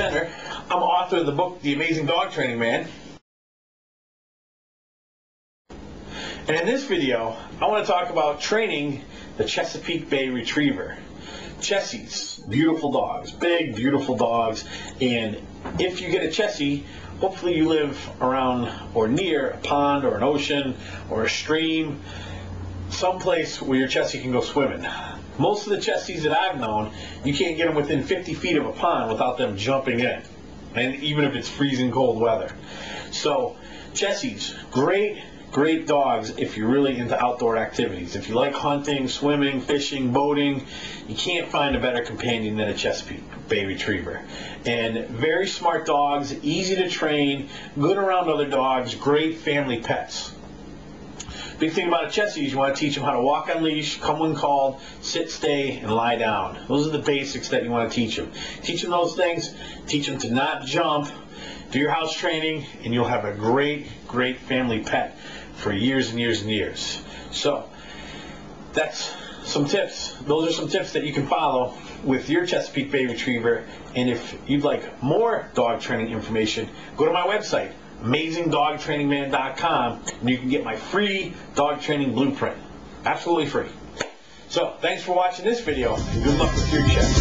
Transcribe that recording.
author of the book, The Amazing Dog Training Man. And in this video, I want to talk about training the Chesapeake Bay Retriever. Chessies, beautiful dogs, big, beautiful dogs. And if you get a Chessie, hopefully you live around or near a pond or an ocean or a stream, someplace where your Chessie can go swimming. Most of the Chessies that I've known, you can't get them within 50 feet of a pond without them jumping in, and even if it's freezing cold weather. So, Chessies, great great dogs if you're really into outdoor activities. If you like hunting, swimming, fishing, boating, you can't find a better companion than a Chesapeake Bay Retriever. And very smart dogs, easy to train, good around other dogs, great family pets. Big thing about a Chessie is you want to teach them how to walk on leash, come when called, sit, stay, and lie down. Those are the basics that you want to teach them. Teach them those things, teach them to not jump, do your house training, and you'll have a great, great family pet for years and years and years. So that's some tips. Those are some tips that you can follow with your Chesapeake Bay Retriever. And if you'd like more dog training information, go to my website, amazingdogtrainingman.com, and you can get my free dog training blueprint. Absolutely free. So, thanks for watching this video, and good luck with your Chess.